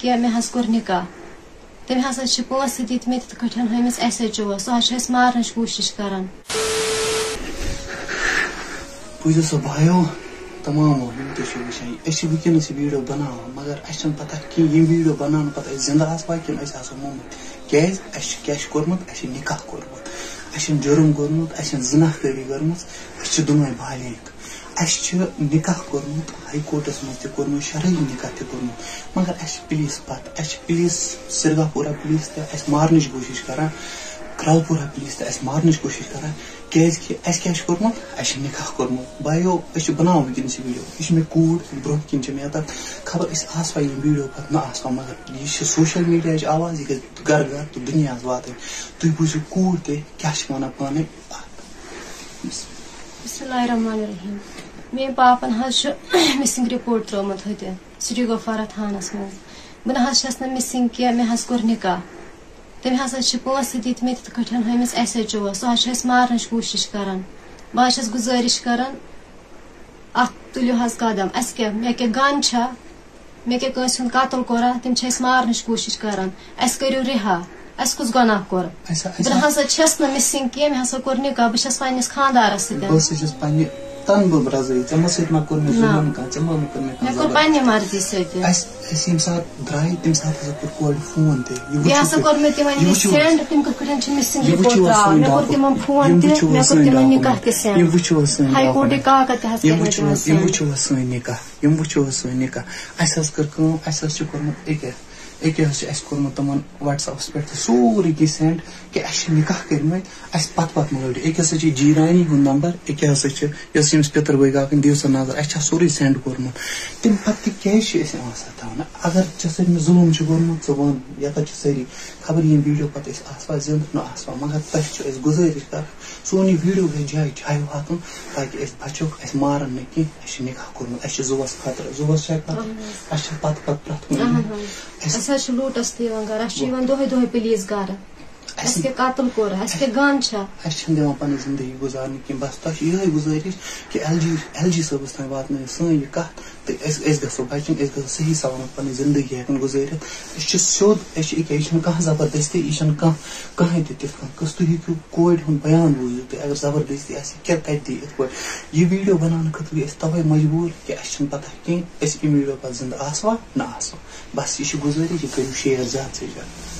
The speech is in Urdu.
کہ مے حس کور نکاح۔ تم ہسا پونسہ دت مت کٹھن ہمس ایس ایچ او سہ چھ مارنچ کوشش کران پوزو سو بھائیو، تمام یم تہ چھ وچھان اس ونکس ویڈیو بناوان مگر اس چھن پتہ کہ یم ویڈیو بنان پتہ اس زندہ آسوا کن اس آسو مومت کیاز اس کیا چھ کورمت اس نکاح کورمت اس جرم کورمت اس زنا کری کرمت۔ اس چھ دونوے بالغ اس نکاح کورمت، ہائی کورٹس مز تہ کورمت، شرعی نکاح تہ کورمت۔ مگر اس پولیس پت اس پولیس سرگا پورا پولیس تہ اس مارنچ کوشش کران کرال پورا پولیس تہ اس مارنچ کوشش کران کیاز کہ اس کیا چھ کورمت؟ اس نکاح کورمت۔ بایو اس بناو ونکس ویڈیو۔ یہ مے کوڑ برو کن چھ مے تک خبر اس آسوا یہ ویڈیو پت نہ آسوا مگر یہ سوشل میڈیا آواز یہ گھر گھر تو دنیا واتن تھی بوزو کوڑ تہ کیا ونان پانے اللہ الرحمن الرحیم۔ میرے پاپن حظ مسنگ رپورٹ ترومت ہوتے۔ سری گفارہ تھانس مز بہ چھس نا مسنگ کی مے کور نکاح تم ہسا پونسہ دت تہ کٹھن ہمس ایس ایچ او سہ چھ اس مارنچ کوشش کران بہ چھس گزارش کران ات تلیو حظ قدم اس کیا؟ مے کیا گن چھا؟ مے کیا کٲنٛسہِ ہُنٛد قتل کورا؟ تم چھ مارنچ کوشش کران اس کٔرِو رِہا۔ اس کُس گۄناہ کوٚر بہٕ ہسا چھس نہٕ مسنگ کینٛہہ مےٚ ہسا کوٚر نکاح بہٕ چھس پننس خاندارس سۭتۍ بہٕ ہسا چھس پننہِ تن بہٕ برٛزٲیِتھ ژےٚ مہ سۭتۍ ما کوٚر مےٚ ظُلم کانٛہہ ژےٚ ما کوٚر مےٚ مےٚ کوٚر پننہِ مرضی سۭتۍ اَسہِ اَسہِ ییٚمہِ ساتہٕ درٛاے تَمہِ ساتہٕ ہسا کوٚر کورِ فون تہِ یہِ بیٚیہِ ہسا کوٚر مےٚ تِمن سینڈ تِم کِتھ کٲٹھۍ چھِ رپورٹ وٕچھِو حظ تراوان مےٚ کوٚر تِمن فون تہِ مےٚ کوٚر تِمن. نکاح تہِ سینڈ کوٹٕکۍ ڈاکومٮ۪نٹ. کاکد تہِ حظ کٔرۍ مےٚ تِمن حظ یِم. وٕچھِو حظ سٲنۍ نکاح یِم وٕچھِو حظ سٲنۍ نکاح اَسہِ حظ کٔر کٲم اَسہِ حظ چھُ کوٚرمُت أکیاہ أکیاہ حظ اَسہِ کوٚرمُت تِمن وٹس ایپس پٮ۪ٹھ تہِ سورُے کینٛہہ سینڈ کہِ اَسہِ چھِ نکاح کٔرمٕتۍ اَسہِ پتہٕ پتہٕ مٲرۍ أکیاہ ہسا چھِ جیٖرانی ہُنٛد نمبر أکیاہ ہسا چھِ یۄس ییٚمِس پِتٕر بٲے کاکٕنۍ دِیِو سا نظر اَسہِ چھا سورُے سینڈ کوٚرمُت تمہِ پتہٕ تہِ کیازِ چھِ أسۍ یِوان ستاونہٕ اگر ژےٚ سۭتۍ مےٚ ظُلم چھُ کوٚرمُت ژٕ وَن ییٚتٮ۪تھ چھِ سٲری خبر یِم ویٖڈیو پتہٕ أسۍ آسوا زِندٕ نہ آسوا مگر تۄہہِ چھِ أسۍ گُزٲرِش کران سون یہِ ویٖڈیو گژھِ جایہِ جایہِ واتُن تاکہِ أسۍ بچوکھ اَسہِ مارن نہٕ کینٛہہ اَسہِ چھُ نکاح کوٚرمُت اَسہِ چھُ زُوس خطرٕ زُوس چھا اَسہِ چھِ پتہٕ پتہٕ پرٛٮ۪تھ کُنہِ اَسہِ حظ چھِ لوٗٹس تہِ یِوان گرٕ اَسہِ چھِ یِوان اَسہِ کیٛاہ قتل کوٚر اَسہِ کیٛاہ گن چھا۔ اَسہِ چھِنہٕ دِوان پنٕنۍ زندگی گُزارنہٕ کینٛہہ بس تۄہہِ چھِ یِہے گُزٲرِش کہِ ایل جی ایل جی صٲبس تام واتنٲیو سٲنۍ یہِ کتھ تہٕ أسۍ أسۍ گژھو بچٕنۍ أسۍ گژھو صحیح سلامت پنٕنۍ زندگی ہٮ۪کن گُزٲرِتھ أسۍ چھِ سیوٚد أسۍ چھِ أکیاہ یہِ کانٛہہ زبردستی یہِ چھنہٕ کانٛہہ کٕہٕنۍ تہِ تِتھ کٔنۍ قٕصہٕ تُہۍ ہیٚکِو کورِ ہُنٛد بیان بوٗزِو تُہۍ اگر زبردستی آسہِ کیٛاہ کتہِ دی یِتھ پٲٹھۍ یہِ ویٖڈیو بناونہٕ خٲطرٕ گٔے أسۍ تَوے مجبوٗر کہِ اَسہِ چھِنہٕ پتہ کینٛہہ أسۍ یِم ویٖڈیو پتہٕ زندٕ آسوا نہ آسوا۔ بس یہِ چھِ گُزٲرِش یہِ کٔرِو شیر زیادٕ سے زیادٕ